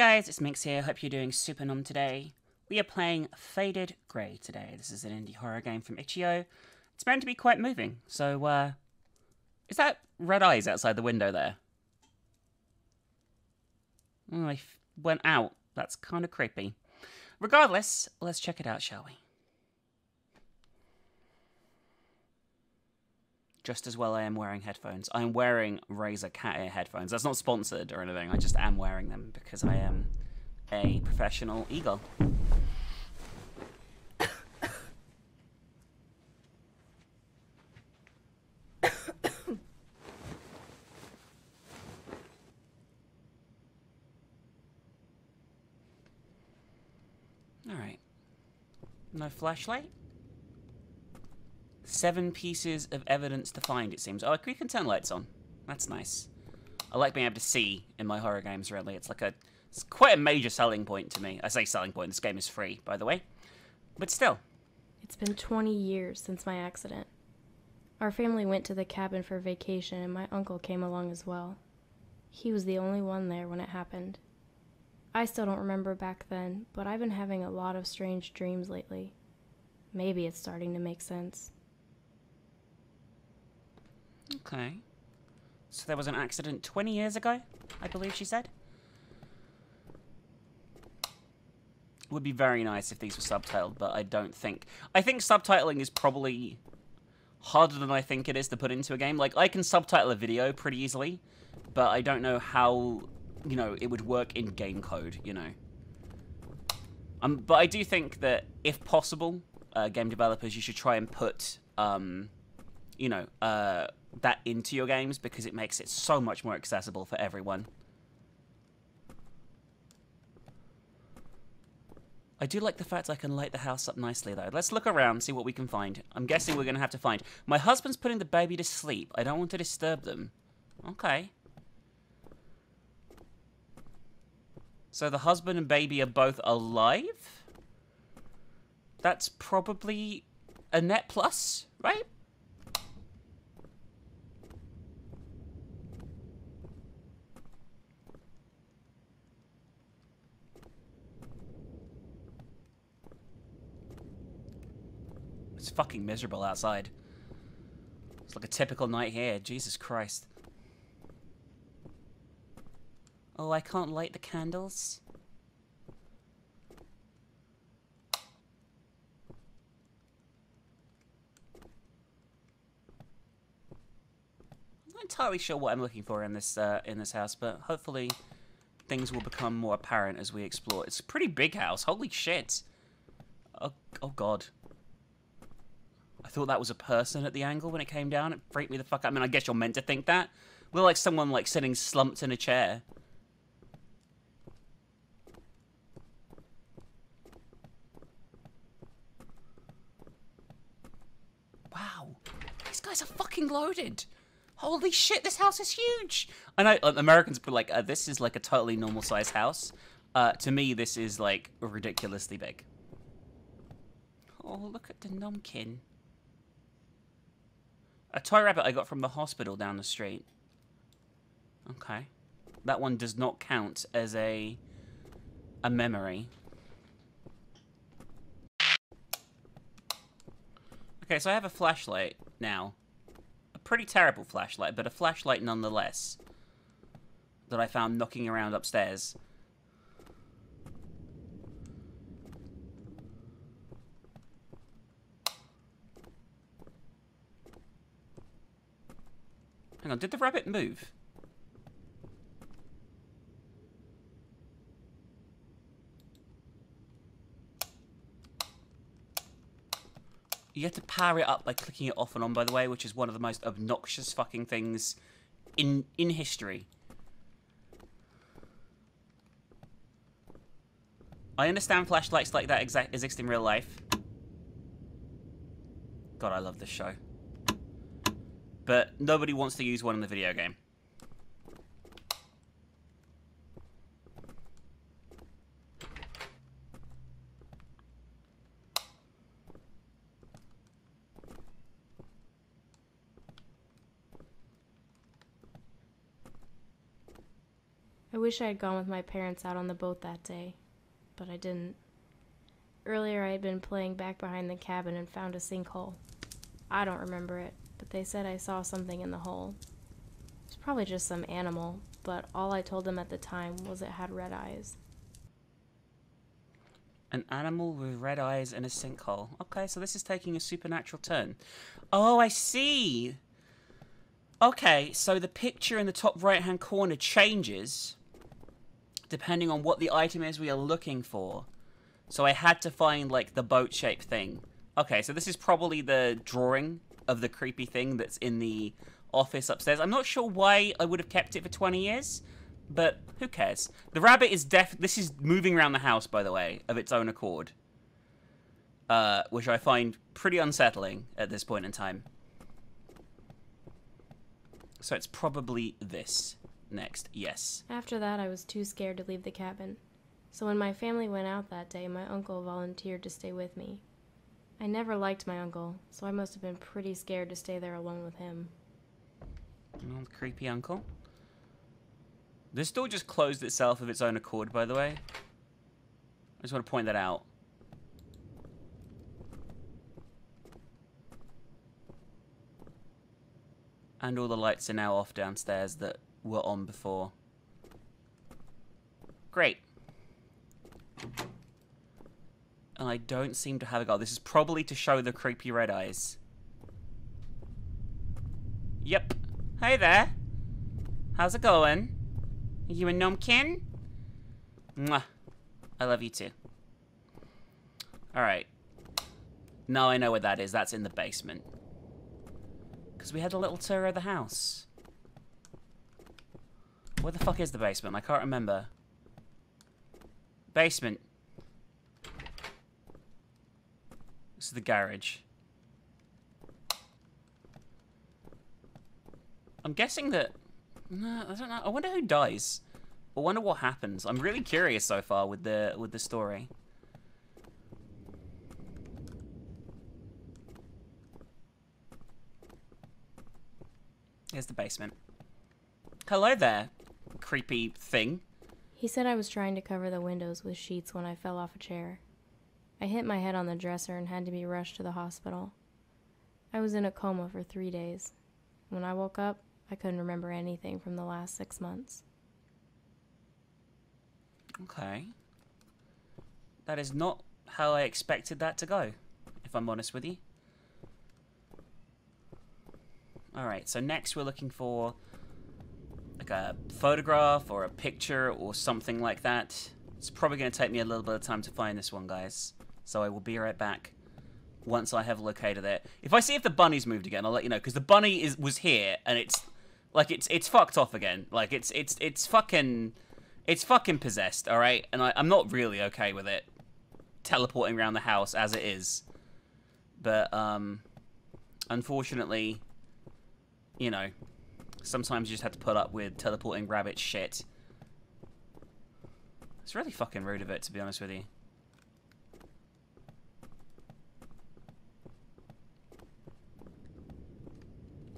guys, it's Minx here. Hope you're doing super num today. We are playing Faded Grey today. This is an indie horror game from Itch.io. It's meant to be quite moving. So, uh, is that red eyes outside the window there? Oh, I went out. That's kind of creepy. Regardless, let's check it out, shall we? Just as well I am wearing headphones. I'm wearing Razer cat ear headphones. That's not sponsored or anything. I just am wearing them because I am a professional eagle. Alright. No flashlight? Seven pieces of evidence to find, it seems. Oh, we can turn lights on. That's nice. I like being able to see in my horror games, really. It's like a... It's quite a major selling point to me. I say selling point. This game is free, by the way. But still. It's been 20 years since my accident. Our family went to the cabin for vacation, and my uncle came along as well. He was the only one there when it happened. I still don't remember back then, but I've been having a lot of strange dreams lately. Maybe it's starting to make sense. Okay. So there was an accident 20 years ago, I believe she said. Would be very nice if these were subtitled, but I don't think. I think subtitling is probably harder than I think it is to put into a game. Like, I can subtitle a video pretty easily, but I don't know how, you know, it would work in game code, you know. Um, but I do think that, if possible, uh, game developers, you should try and put, um, you know, uh, that into your games because it makes it so much more accessible for everyone. I do like the fact I can light the house up nicely, though. Let's look around, see what we can find. I'm guessing we're going to have to find... My husband's putting the baby to sleep. I don't want to disturb them. Okay. So the husband and baby are both alive? That's probably a net plus, right? It's fucking miserable outside. It's like a typical night here. Jesus Christ. Oh, I can't light the candles? I'm not entirely sure what I'm looking for in this uh, in this house, but hopefully things will become more apparent as we explore. It's a pretty big house. Holy shit. Oh, oh god. I thought that was a person at the angle when it came down. It freaked me the fuck out. I mean, I guess you're meant to think that. We're like someone like sitting slumped in a chair. Wow. These guys are fucking loaded. Holy shit, this house is huge. I know Americans put like, uh, this is like a totally normal size house. Uh, to me, this is like ridiculously big. Oh, look at the nomkin. A toy rabbit I got from the hospital down the street. Okay. That one does not count as a a memory. Okay, so I have a flashlight now. A pretty terrible flashlight, but a flashlight nonetheless. That I found knocking around upstairs. Hang on, did the rabbit move? You have to power it up by clicking it off and on, by the way, which is one of the most obnoxious fucking things in in history. I understand flashlights like that exist in real life. God, I love this show but nobody wants to use one in the video game. I wish I had gone with my parents out on the boat that day, but I didn't. Earlier, I had been playing back behind the cabin and found a sinkhole. I don't remember it, but they said I saw something in the hole. It's probably just some animal, but all I told them at the time was it had red eyes. An animal with red eyes in a sinkhole. Okay, so this is taking a supernatural turn. Oh, I see. Okay, so the picture in the top right hand corner changes depending on what the item is we are looking for. So I had to find like the boat shaped thing. Okay, so this is probably the drawing of the creepy thing that's in the office upstairs. I'm not sure why I would have kept it for 20 years, but who cares? The rabbit is def. This is moving around the house, by the way, of its own accord, uh, which I find pretty unsettling at this point in time. So it's probably this next. Yes. After that, I was too scared to leave the cabin. So when my family went out that day, my uncle volunteered to stay with me. I never liked my uncle, so I must have been pretty scared to stay there alone with him. Oh, creepy uncle. This door just closed itself of its own accord, by the way. I just want to point that out. And all the lights are now off downstairs that were on before. Great. And I don't seem to have a goal. This is probably to show the creepy red eyes. Yep. Hey there. How's it going? Are you a nomkin? Mwah. I love you too. Alright. Now I know where that is. That's in the basement. Because we had a little tour of the house. Where the fuck is the basement? I can't remember. Basement. Is the garage. I'm guessing that... No, I don't know. I wonder who dies. I wonder what happens. I'm really curious so far with the with the story. Here's the basement. Hello there, creepy thing. He said I was trying to cover the windows with sheets when I fell off a chair. I hit my head on the dresser and had to be rushed to the hospital. I was in a coma for three days. When I woke up, I couldn't remember anything from the last six months. Okay. That is not how I expected that to go, if I'm honest with you. Alright, so next we're looking for like a photograph or a picture or something like that. It's probably going to take me a little bit of time to find this one, guys. So I will be right back once I have located it. If I see if the bunny's moved again, I'll let you know. Because the bunny is was here, and it's like it's it's fucked off again. Like it's it's it's fucking it's fucking possessed. All right, and I, I'm not really okay with it teleporting around the house as it is. But um, unfortunately, you know, sometimes you just have to put up with teleporting rabbit shit. It's really fucking rude of it, to be honest with you.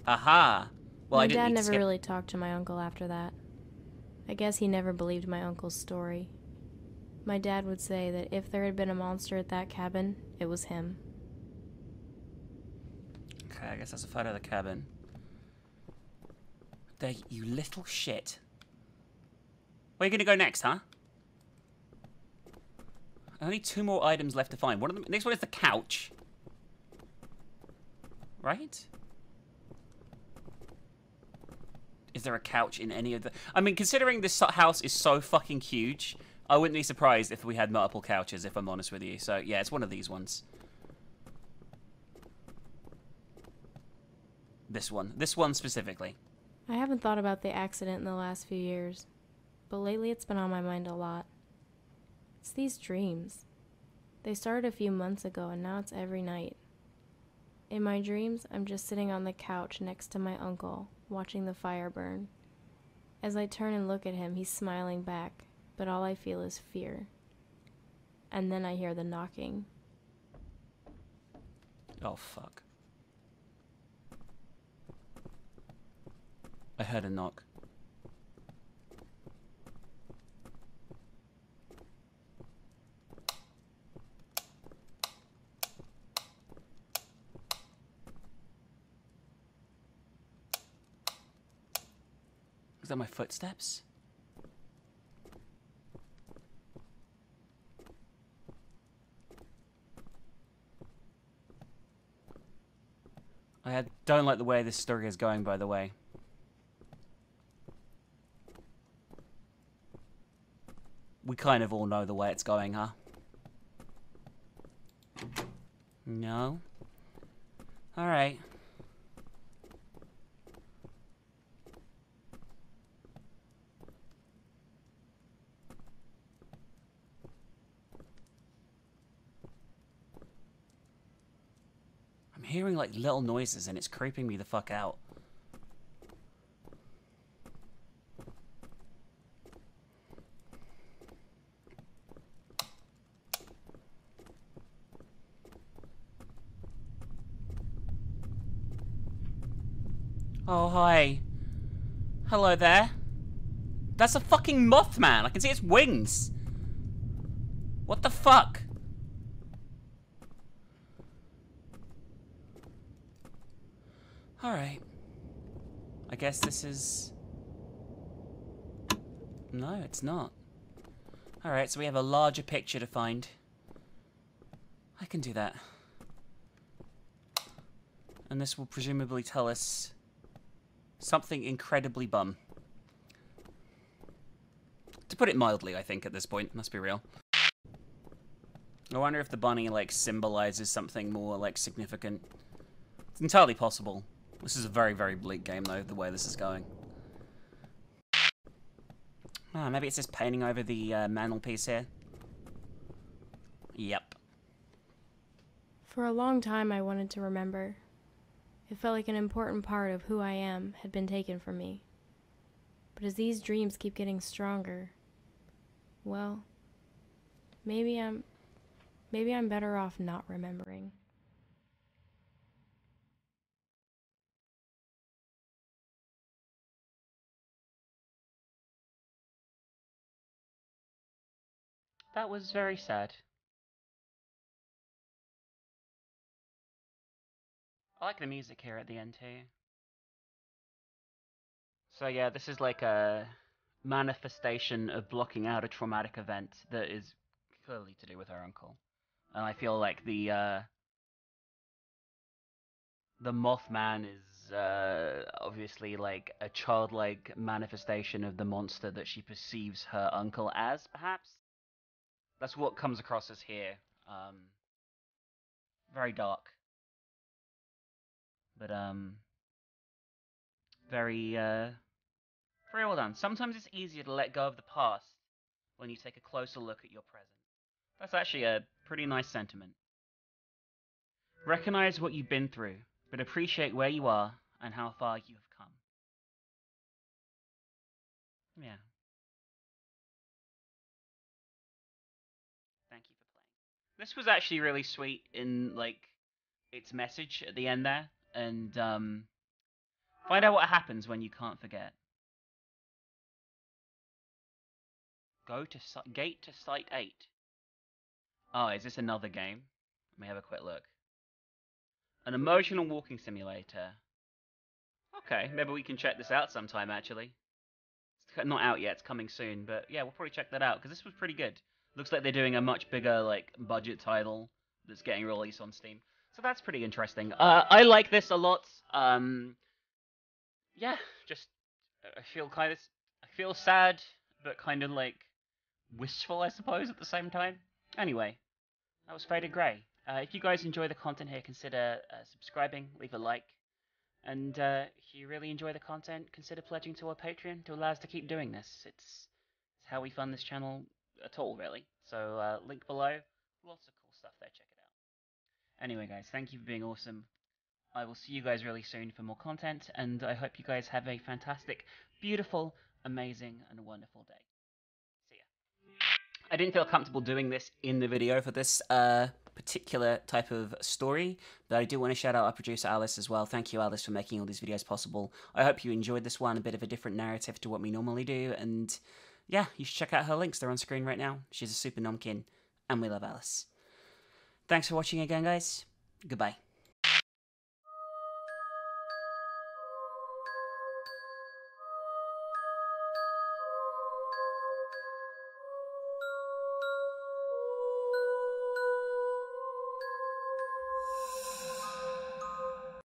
Aha! Well, my I didn't dad never really talked to my uncle after that. I guess he never believed my uncle's story. My dad would say that if there had been a monster at that cabin, it was him. Okay, I guess that's a photo of the cabin. There, you little shit. Where are you gonna go next, huh? Only two more items left to find. One of them. Next one is the couch. Right? Is there a couch in any of the? I mean, considering this house is so fucking huge, I wouldn't be surprised if we had multiple couches. If I'm honest with you, so yeah, it's one of these ones. This one. This one specifically. I haven't thought about the accident in the last few years, but lately it's been on my mind a lot. It's these dreams. They started a few months ago and now it's every night. In my dreams, I'm just sitting on the couch next to my uncle, watching the fire burn. As I turn and look at him, he's smiling back, but all I feel is fear. And then I hear the knocking. Oh fuck. I heard a knock. That my footsteps? I don't like the way this story is going, by the way. We kind of all know the way it's going, huh? No? Alright. I'm hearing like little noises and it's creeping me the fuck out. Oh, hi. Hello there. That's a fucking Mothman. I can see its wings. What the fuck? Alright. I guess this is... No, it's not. Alright, so we have a larger picture to find. I can do that. And this will presumably tell us something incredibly bum. To put it mildly, I think, at this point. Let's be real. I wonder if the bunny, like, symbolizes something more, like, significant. It's entirely possible. This is a very, very bleak game, though, the way this is going. Ah, maybe it's just painting over the uh, mantelpiece here. Yep. For a long time, I wanted to remember. It felt like an important part of who I am had been taken from me. But as these dreams keep getting stronger, well, maybe I'm maybe I'm better off not remembering. That was very sad. I like the music here at the end too. So yeah, this is like a manifestation of blocking out a traumatic event that is clearly to do with her uncle. And I feel like the uh, the Mothman is uh, obviously like a childlike manifestation of the monster that she perceives her uncle as, perhaps. That's what comes across as here. Um, very dark, but um, very uh, very well done. Sometimes it's easier to let go of the past when you take a closer look at your present. That's actually a pretty nice sentiment. Recognize what you've been through, but appreciate where you are and how far you have come. Yeah. This was actually really sweet in like its message at the end there, and um, find out what happens when you can't forget. Go to si gate to site eight. Oh, is this another game? Let me have a quick look. An emotional walking simulator. Okay, maybe we can check this out sometime. Actually, it's not out yet. It's coming soon, but yeah, we'll probably check that out because this was pretty good. Looks like they're doing a much bigger like budget title that's getting released on Steam. So that's pretty interesting. Uh, I like this a lot. Um, yeah, just I feel kind of I feel sad, but kind of like wistful, I suppose, at the same time. Anyway, that was Faded Grey. Uh, if you guys enjoy the content here, consider uh, subscribing, leave a like, and uh, if you really enjoy the content, consider pledging to our Patreon to allow us to keep doing this. It's, it's how we fund this channel at all, really. So, uh, link below. Lots of cool stuff there. Check it out. Anyway, guys, thank you for being awesome. I will see you guys really soon for more content, and I hope you guys have a fantastic, beautiful, amazing, and wonderful day. See ya. I didn't feel comfortable doing this in the video for this uh, particular type of story, but I do want to shout out our producer Alice as well. Thank you, Alice, for making all these videos possible. I hope you enjoyed this one, a bit of a different narrative to what we normally do, and yeah, you should check out her links. They're on screen right now. She's a super nomkin, and we love Alice. Thanks for watching again, guys. Goodbye.